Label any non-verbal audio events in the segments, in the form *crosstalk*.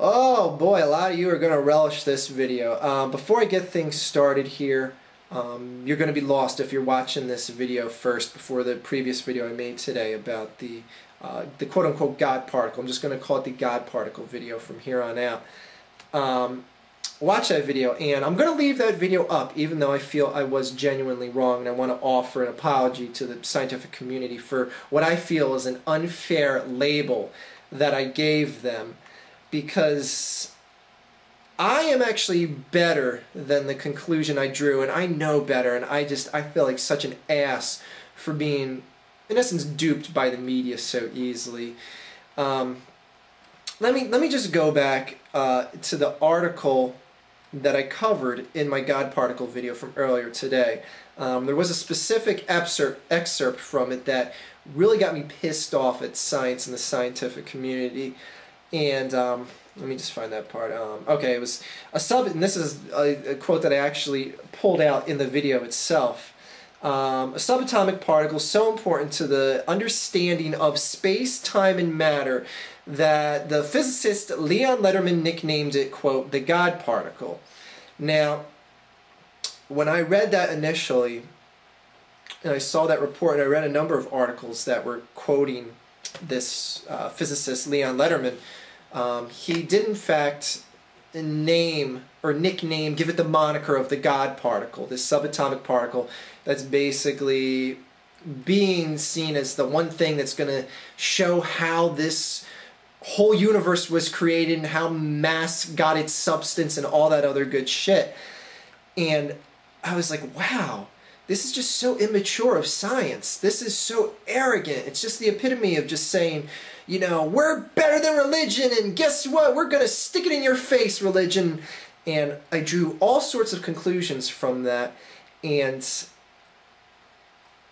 Oh boy, a lot of you are going to relish this video. Um, before I get things started here, um, you're going to be lost if you're watching this video first before the previous video I made today about the uh, the quote-unquote God particle. I'm just going to call it the God particle video from here on out. Um, watch that video, and I'm going to leave that video up even though I feel I was genuinely wrong, and I want to offer an apology to the scientific community for what I feel is an unfair label that I gave them because I am actually better than the conclusion I drew, and I know better, and I just I feel like such an ass for being, in essence, duped by the media so easily. Um, let me let me just go back uh, to the article that I covered in my God particle video from earlier today. Um, there was a specific excerpt excerpt from it that really got me pissed off at science and the scientific community. And um, let me just find that part. Um, okay, it was a sub, and this is a, a, quote that I actually pulled out in the video itself. Um, a subatomic particle so important to the understanding of space, time, and matter that the physicist Leon Lederman nicknamed it, quote, the God particle. Now, when I read that initially, and I saw that report, and I read a number of articles that were quoting this uh, physicist Leon Lederman, um, he did in fact name or nickname, give it the moniker of the God particle, this subatomic particle that's basically being seen as the one thing that's going to show how this whole universe was created and how mass got its substance and all that other good shit. And I was like, wow, this is just so immature of science. This is so arrogant. It's just the epitome of just saying, you know, we're better than religion, and guess what? We're going to stick it in your face, religion. And I drew all sorts of conclusions from that. And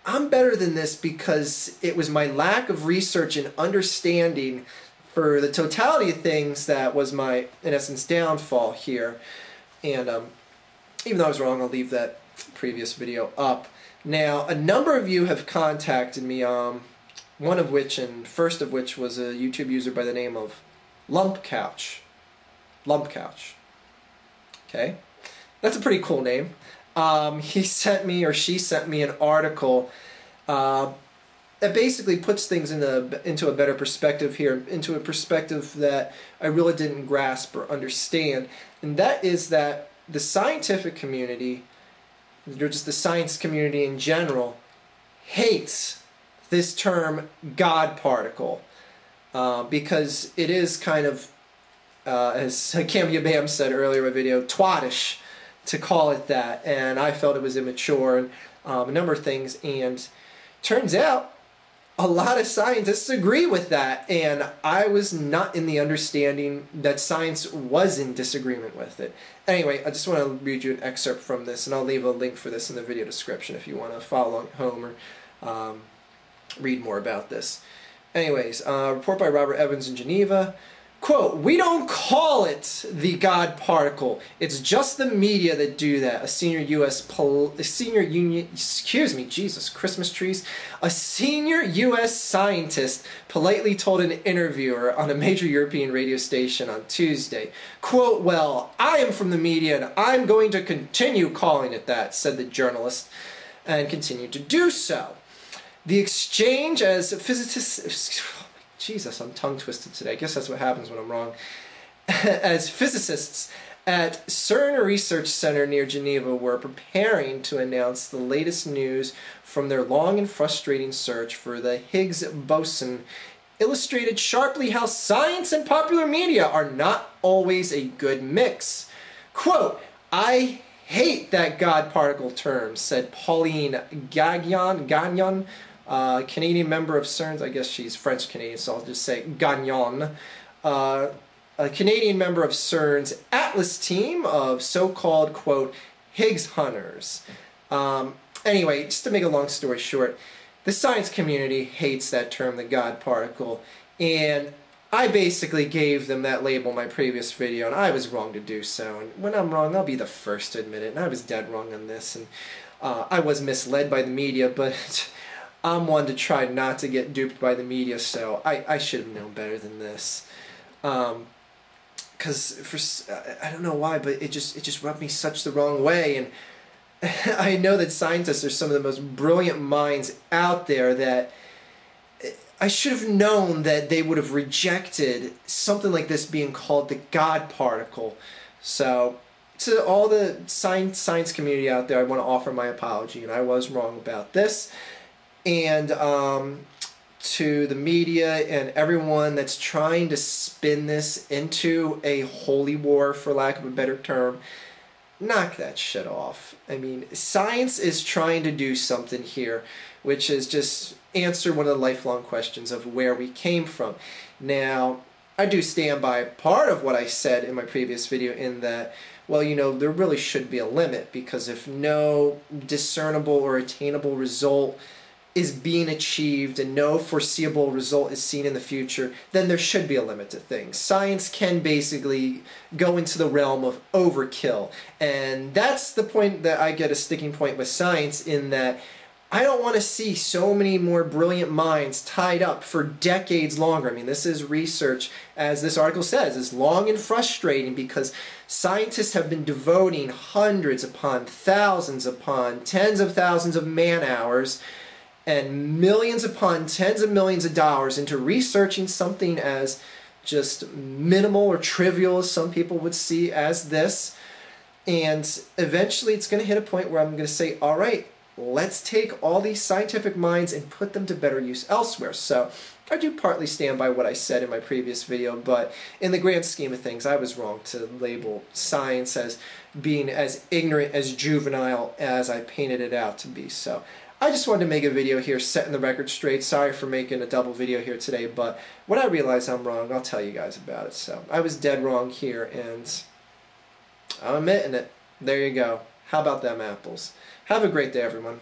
I'm better than this because it was my lack of research and understanding for the totality of things that was my, in essence, downfall here. And um, even though I was wrong, I'll leave that previous video up. Now, a number of you have contacted me, um, one of which, and first of which, was a YouTube user by the name of Lump Couch. Lump Couch. Okay? That's a pretty cool name. Um, he sent me, or she sent me, an article uh, that basically puts things into, into a better perspective here, into a perspective that I really didn't grasp or understand. And that is that the scientific community or just the science community in general, hates this term God particle uh, because it is kind of, uh, as Cam Bam said earlier in a video, twatish to call it that, and I felt it was immature and um, a number of things, and turns out a lot of scientists agree with that, and I was not in the understanding that science was in disagreement with it. Anyway, I just want to read you an excerpt from this, and I'll leave a link for this in the video description if you want to follow at home or um, read more about this. Anyways, uh, report by Robert Evans in Geneva. Quote, we don't call it the God particle. It's just the media that do that. A senior U.S. Pol a senior union, excuse me, Jesus, Christmas trees. A senior U.S. scientist politely told an interviewer on a major European radio station on Tuesday, quote, well, I am from the media and I'm going to continue calling it that, said the journalist, and continued to do so. The exchange as physicists Jesus, I'm tongue twisted today. I guess that's what happens when I'm wrong. *laughs* As physicists at CERN Research Center near Geneva were preparing to announce the latest news from their long and frustrating search for the Higgs boson, illustrated sharply how science and popular media are not always a good mix. Quote, I hate that God particle term, said Pauline Gagnon, Gagnon uh, Canadian member of CERN's, I guess she's French Canadian, so I'll just say Gagnon. Uh, a Canadian member of CERN's Atlas team of so-called, quote, Higgs hunters. Um, anyway, just to make a long story short, the science community hates that term, the God particle, and I basically gave them that label in my previous video, and I was wrong to do so. And when I'm wrong, I'll be the first to admit it, and I was dead wrong on this, and uh, I was misled by the media, but *laughs* I'm one to try not to get duped by the media, so I, I should have known better than this. Um, because because for I I don't know why, but it just it just rubbed me such the wrong way, and *laughs* I know that scientists are some of the most brilliant minds out there that eh, I should have known that they would have rejected something like this being called the God particle. So, to all the science science community out there, I want to offer my apology, and I was wrong about this. And um, to the media and everyone that's trying to spin this into a holy war, for lack of a better term, knock that shit off. I mean, science is trying to do something here, which is just answer one of the lifelong questions of where we came from. Now, I do stand by part of what I said in my previous video in that, well, you know, there really should be a limit because if no discernible or attainable result is being achieved and no foreseeable result is seen in the future, then there should be a limit to things. Science can basically go into the realm of overkill. And that's the point that I get a sticking point with science in that I don't want to see so many more brilliant minds tied up for decades longer. I mean, this is research, as this article says, is long and frustrating because scientists have been devoting hundreds upon thousands upon tens of thousands of man hours and millions upon tens of millions of dollars into researching something as just minimal or trivial as some people would see as this. And eventually it's going to hit a point where I'm going to say, all right, let's take all these scientific minds and put them to better use elsewhere. So I do partly stand by what I said in my previous video, but in the grand scheme of things, I was wrong to label science as being as ignorant, as juvenile as I painted it out to be. So I just wanted to make a video here, setting the record straight. Sorry for making a double video here today, but when I realize I'm wrong, I'll tell you guys about it. So I was dead wrong here, and I'm admitting it. There you go. How about them apples? Have a great day, everyone.